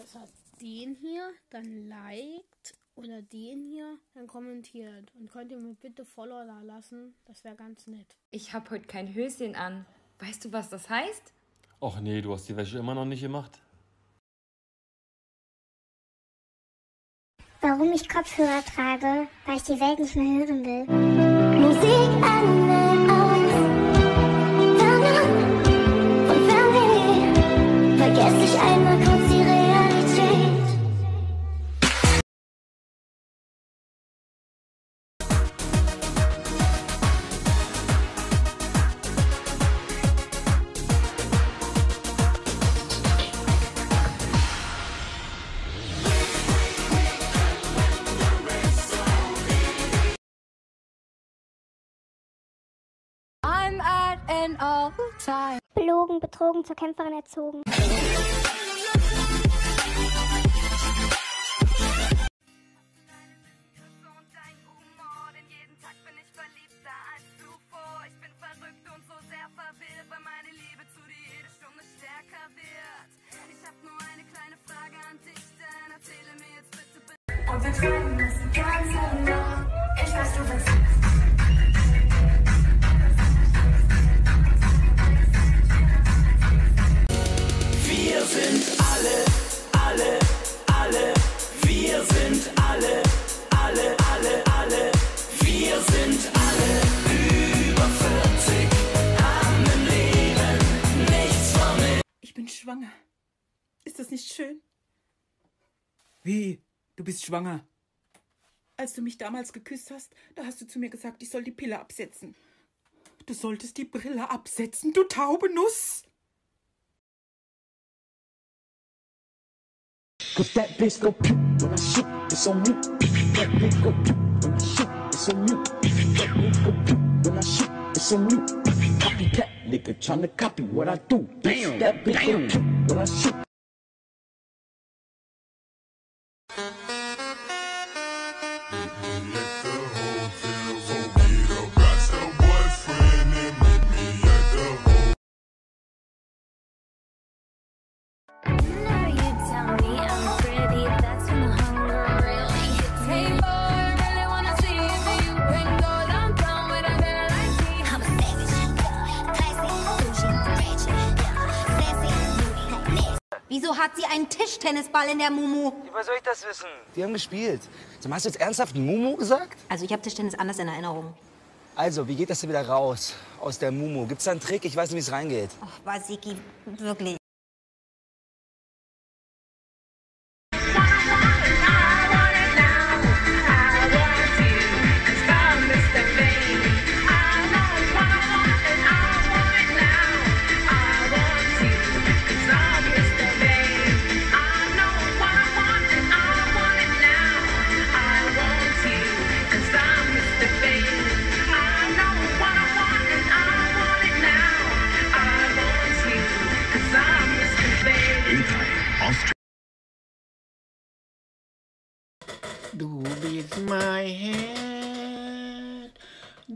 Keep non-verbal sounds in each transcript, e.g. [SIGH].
besser den hier, dann liked oder den hier, dann kommentiert. Und könnt ihr mir bitte Follow da lassen? Das wäre ganz nett. Ich habe heute kein Höschen an. Weißt du, was das heißt? Och nee, du hast die Wäsche immer noch nicht gemacht. Warum ich Kopfhörer trage? Weil ich die Welt nicht mehr hören will. Musik an, an dich, dann erzähle mir jetzt bitte, bitte. Und wir träumen es die ganze das nicht schön? Wie? Du bist schwanger? Als du mich damals geküsst hast, da hast du zu mir gesagt, ich soll die Pille absetzen. Du solltest die Brille absetzen, du taube Nuss. Cause that bitch go pew when I shoot, it's on you. That bitch go pew when I shoot, it's on you. That bitch go pew when I shoot, it's on you. Copycat nigga tryna copy what I do. Damn, that bitch go pew when I shoot. Look hat sie einen Tischtennisball in der Mumu? Wie soll ich das wissen? Die haben gespielt. Mal, hast du jetzt ernsthaft Mumu gesagt? Also ich habe Tischtennis anders in Erinnerung. Also, wie geht das denn wieder raus aus der Mumu? Gibt's da einen Trick? Ich weiß nicht, wie es reingeht. Ach, Basiki, wirklich. Du bist my head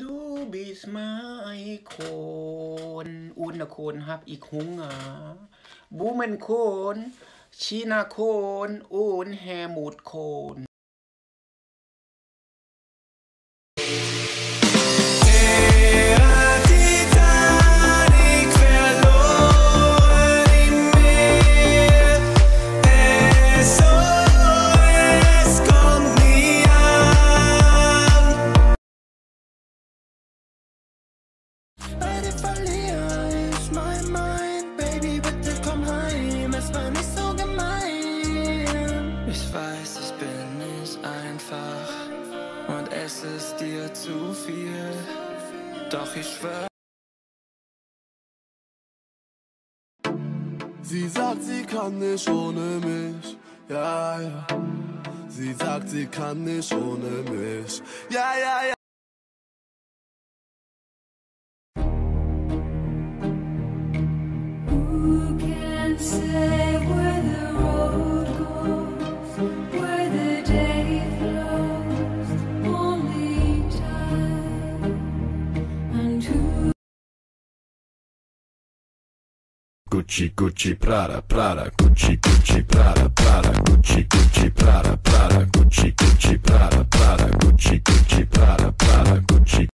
ดูบิสมาไอโคนอุนโคนฮับ อีกหงอาบูเมนโคนชีนาโคนอุนแฮมูดโคน es ist dir zu viel, doch ich schwör. Sie sagt, sie kann nicht ohne mich. Ja, ja. Sie sagt, sie kann nicht ohne mich. Ja, ja, ja. Who can say Gucci, Gucci, Prada, Prada, Gucci, Gucci, Prada, Prada, Gucci, Gucci, Prada, Prada, Gucci, Gucci, Prada, Prada, Gucci, Gucci, Prada, Prada, Gucci.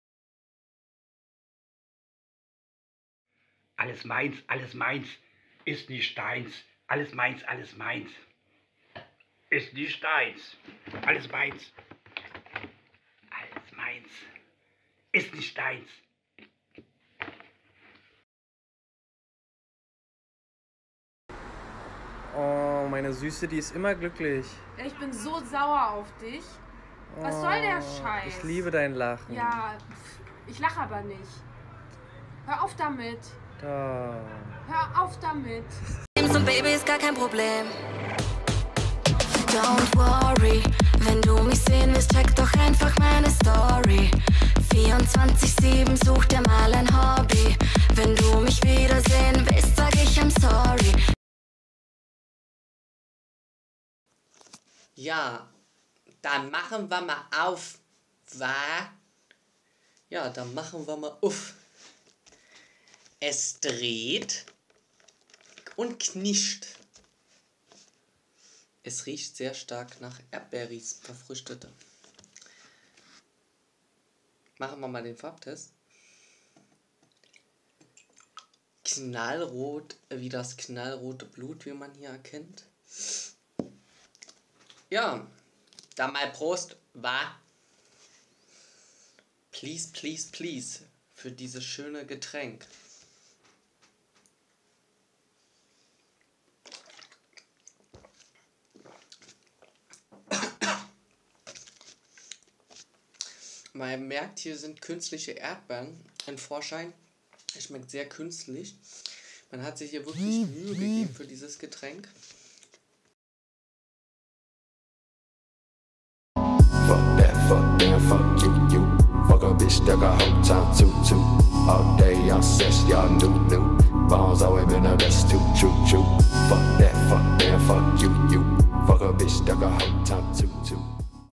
Alles meins, alles meins, ist nicht deins. Alles meins, alles meins. Ist nicht deins. Alles meins. Alles meins. Ist nicht deins. Meine Süße, die ist immer glücklich. Ich bin so sauer auf dich. Was soll der Oh, Scheiß? Ich liebe dein Lachen. Ja, ich lache aber nicht. Hör auf damit. Da. Hör auf damit. Und Baby ist gar kein Problem. Don't worry, wenn du mich sehen willst, check doch einfach meine Story. 24-7 such dir mal ein Hobby. Wenn du mich wiedersehen willst, sag ich I'm sorry. Ja, dann machen wir mal auf. Wa? Ja, dann machen wir mal auf. Es dreht und knischt. Es riecht sehr stark nach Erdbeerries, verfrüchtete. Machen wir mal den Farbtest. Knallrot, wie das knallrote Blut, wie man hier erkennt. Ja, dann mal Prost, war. Please, please, please für dieses schöne Getränk. [COUGHS] Man merkt, hier sind künstliche Erdbeeren in Vorschein. Es schmeckt sehr künstlich. Man hat sich hier wirklich Mühe gegeben für dieses Getränk. Fuck that, fuck you, you. Fuck a bitch that got whole time too, too. All day y'all sex, y'all new, new. Balls always been the best, too, true, true. Fuck that, fuck that, fuck you, you. Fuck a bitch that got whole time too, too.